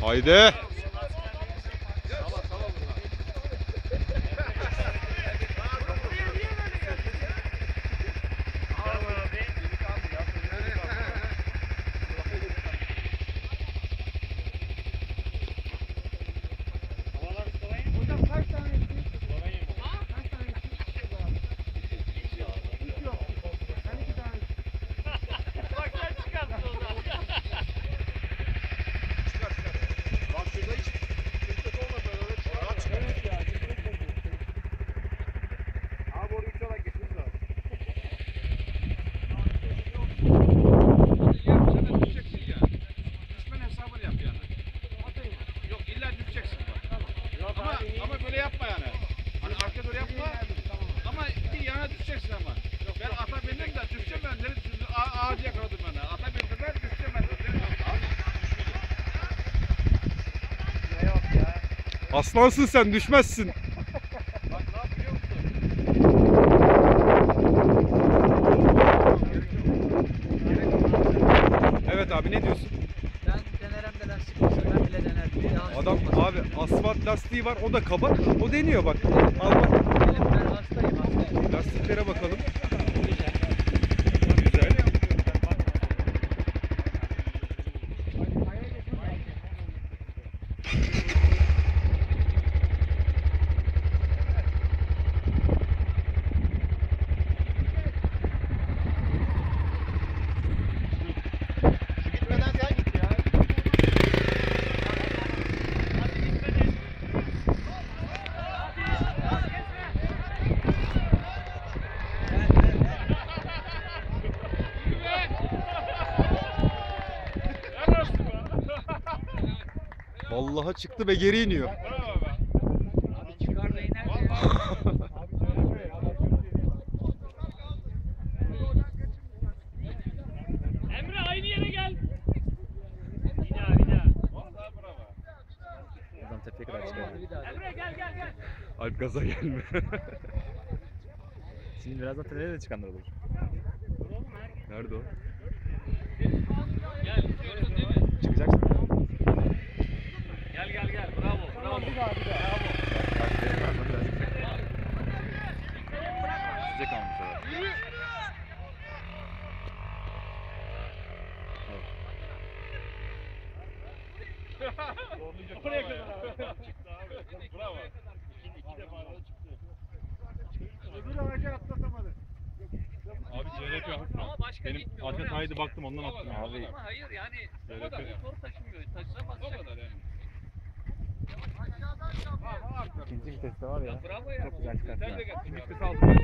Haydi. Hocam kaç tane eksik? Kaç tane eksik? Hiç yok. Sen iki tane eksik. Bak şurada hiç kimse olmasa öyle çıkar. Evet ya. çok oldu. Abi oraya uçarak geçmemiz lazım. Sen de düşeceksin ya. Düşmen hesabını yap yani. Atayım. Yok illa düşeceksin bak. Yok Ama, abi iyi. ama böyle yapma yani. Hani arkaya doğru yapma. Ama bir yana düşeceksin ama. Ben ata bindim de düşeceğim ben. Nereye düştüm? Ağacı yakaladım ben. Ata bindim ben düşeceğim ben. Yok. Aslansın sen düşmezsin. Evet abi ne diyorsun? Ben denerim de lastik olsa ben bile denerdim. Daha Adam abi asfalt lastiği var o da kaba. O deniyor bak. Al bak. Lastiklere bakalım. Güzel. Güzel. Şu gitmeden sen git ya. Vallahi çıktı ve geri iniyor. Abi çıkar da iner. Emre aynı yere gel. Bir daha bir daha. Vallahi bravo. Buradan tepeye kadar çıkar. Bir daha. Emre gel gel gel. Alp gaza gelme. Şimdi birazdan tepeye de çıkanlar olur. Nerede o? Gel gördün değil mi? Çıkacaksın. Gel gel gel. Bravo bravo. Bir daha bir daha. Bak benim var mı? Size kalmış o. Oraya kadar. Çıktı abi. Bravo. İki, iki defa da çıktı. Öbür ağaca atlatamadı. Abi CRP Ama başka Benim gitmiyor. Oraya kaydı atacak. baktım ondan O attım abi. Ama hayır yani o kadar motor taşımıyor. Taşınamaz. O kadar yani. İkinci viteste var ya. Bravo ya. Çok güzel çıkarttı. Sen de gel. İkinci vites aldım.